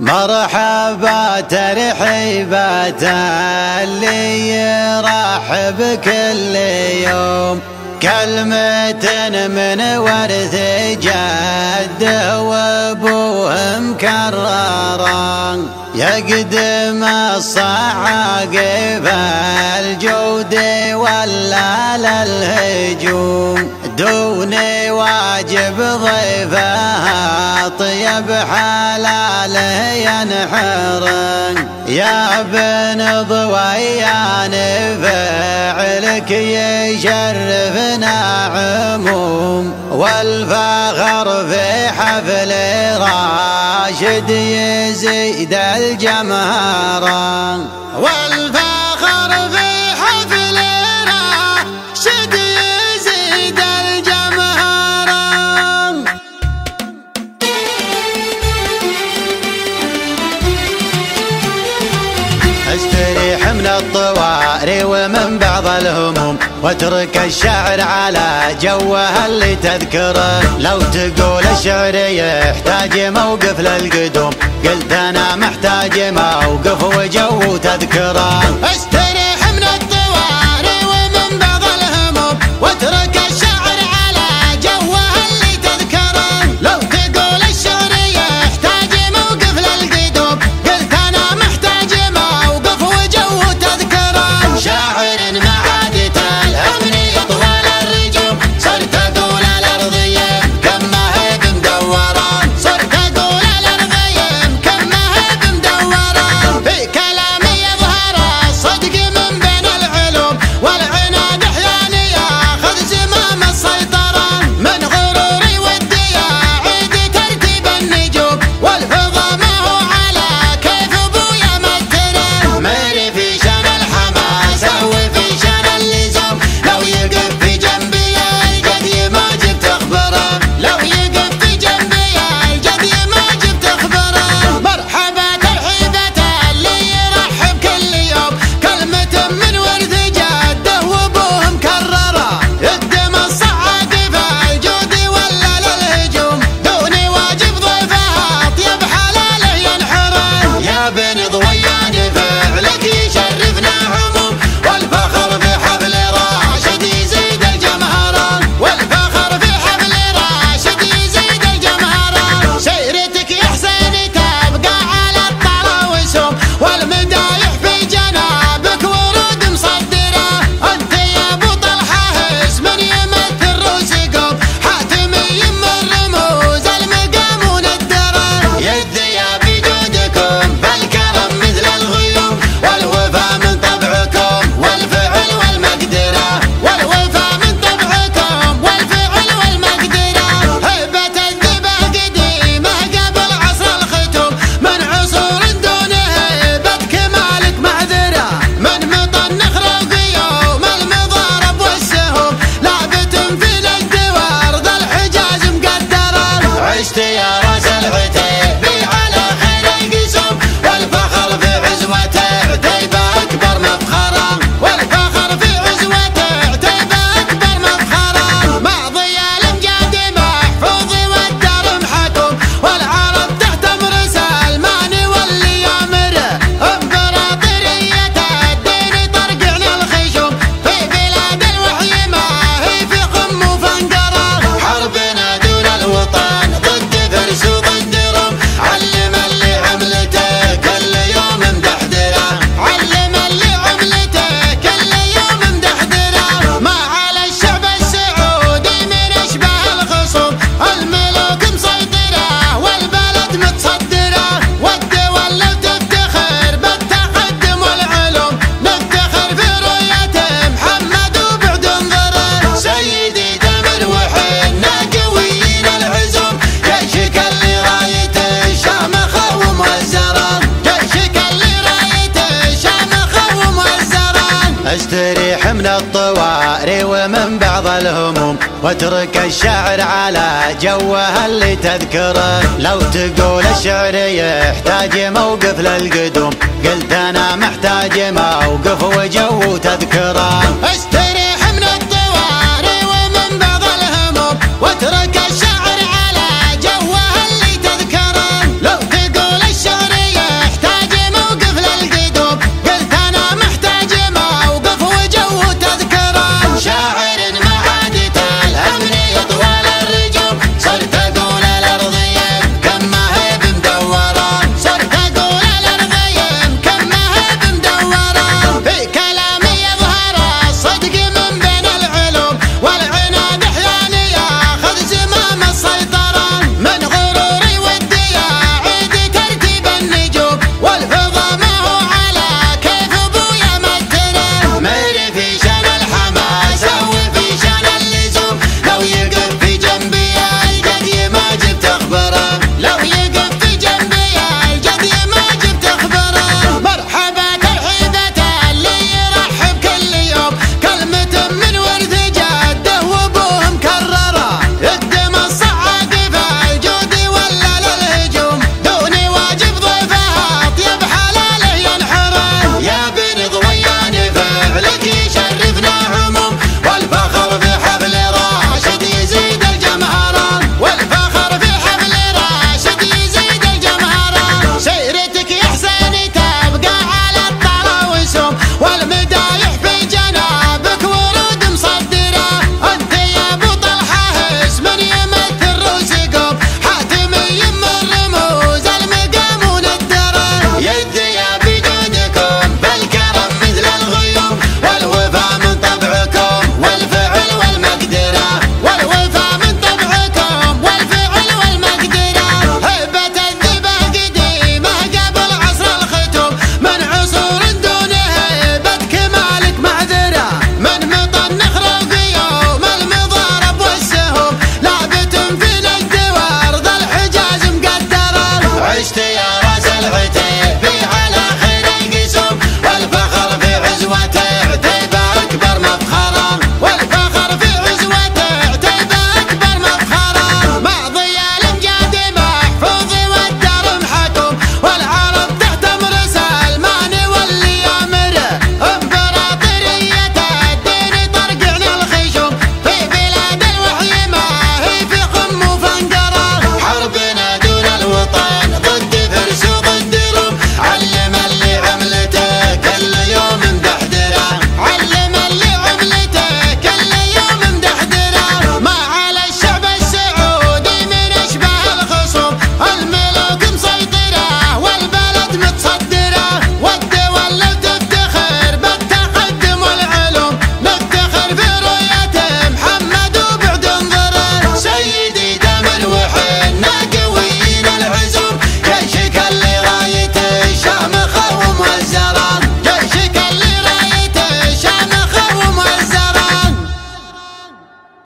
مرحبا ترحيبا اللي يرحب كل يوم. كلمة من ورث جد وابوه مكررا يقدم الصعاقب الجود ولا للهجوم. دون واجب ضيفها طيب حلاله ينحر يا بن ضويان فعلك يشرفنا عموم. والفخر في حفل راشد يزيد الجمهر. والفخر الطواري ومن بعض الهموم واترك الشعر على جوه اللي تذكره. لو تقول الشعر يحتاج موقف للقدوم قلت أنا محتاج موقف وجو تذكره. استريح من الطواري ومن بعض الهموم واترك الشعر على جوه اللي تذكره. لو تقول الشعر يحتاج موقف للقدوم قلت أنا محتاج موقف وجو تذكره.